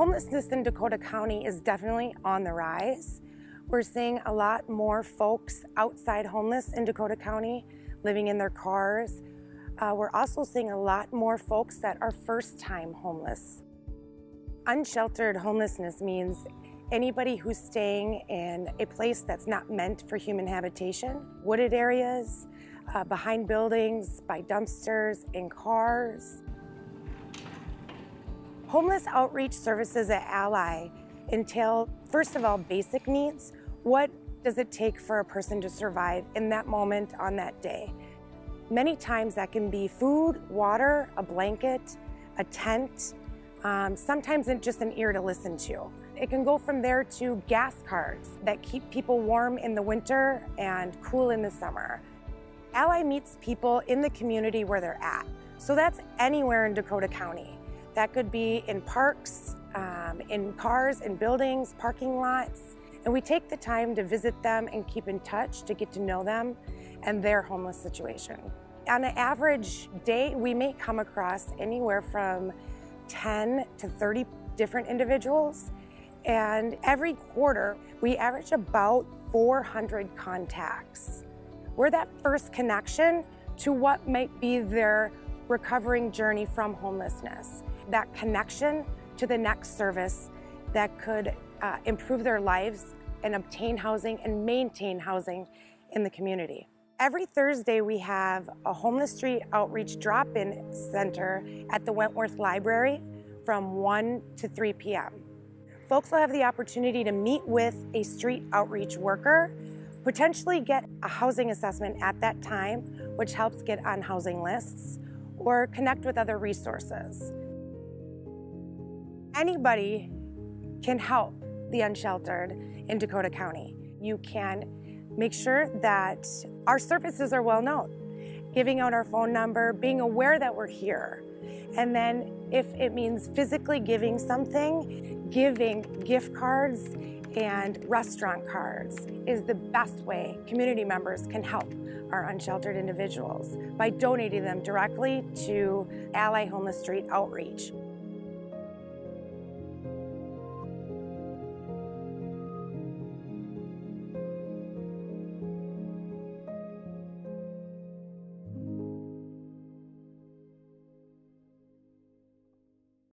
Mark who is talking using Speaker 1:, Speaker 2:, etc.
Speaker 1: Homelessness in Dakota County is definitely on the rise. We're seeing a lot more folks outside homeless in Dakota County living in their cars. Uh, we're also seeing a lot more folks that are first time homeless. Unsheltered homelessness means anybody who's staying in a place that's not meant for human habitation, wooded areas, uh, behind buildings, by dumpsters, in cars. Homeless outreach services at Ally entail, first of all, basic needs. What does it take for a person to survive in that moment on that day? Many times that can be food, water, a blanket, a tent, um, sometimes just an ear to listen to. It can go from there to gas cards that keep people warm in the winter and cool in the summer. Ally meets people in the community where they're at. So that's anywhere in Dakota County. That could be in parks, um, in cars, in buildings, parking lots. And we take the time to visit them and keep in touch to get to know them and their homeless situation. On an average day, we may come across anywhere from 10 to 30 different individuals. And every quarter, we average about 400 contacts. We're that first connection to what might be their recovering journey from homelessness. That connection to the next service that could uh, improve their lives and obtain housing and maintain housing in the community. Every Thursday, we have a Homeless Street Outreach drop in center at the Wentworth Library from 1 to 3 p.m. Folks will have the opportunity to meet with a street outreach worker, potentially get a housing assessment at that time, which helps get on housing lists, or connect with other resources. Anybody can help the unsheltered in Dakota County. You can make sure that our services are well known, giving out our phone number, being aware that we're here. And then if it means physically giving something, giving gift cards and restaurant cards is the best way community members can help our unsheltered individuals by donating them directly to Ally Homeless Street Outreach.